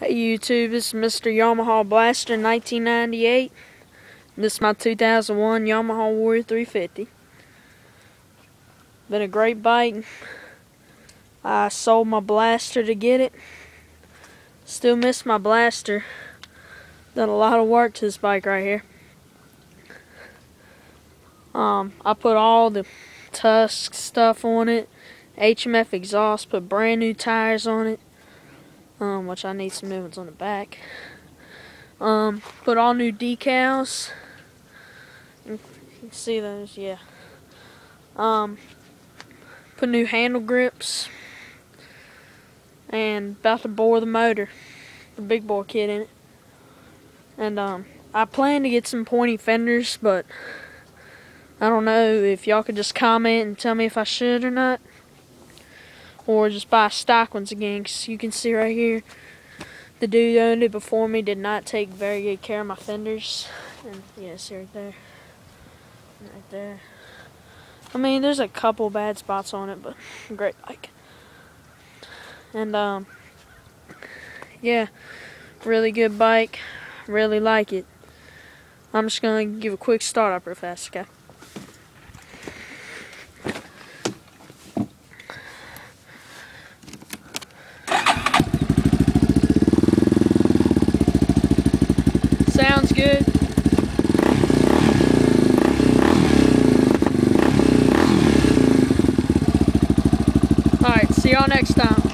Hey YouTube, this is Mr. Yamaha Blaster 1998. This is my 2001 Yamaha Warrior 350. Been a great bike. I sold my Blaster to get it. Still miss my Blaster. Done a lot of work to this bike right here. Um, I put all the Tusk stuff on it. HMF exhaust, put brand new tires on it um, which I need some new ones on the back. Um, put all new decals. You can see those, yeah. Um, put new handle grips. And about to bore the motor. The big boy kit in it. And um, I plan to get some pointy fenders, but I don't know if y'all could just comment and tell me if I should or not or just buy stock ones again because you can see right here the dude owned it before me did not take very good care of my fenders. And yeah see right there. Right there. I mean there's a couple bad spots on it but great bike and um yeah really good bike. Really like it. I'm just gonna give a quick start up real fast okay Sounds good. Alright, see y'all next time.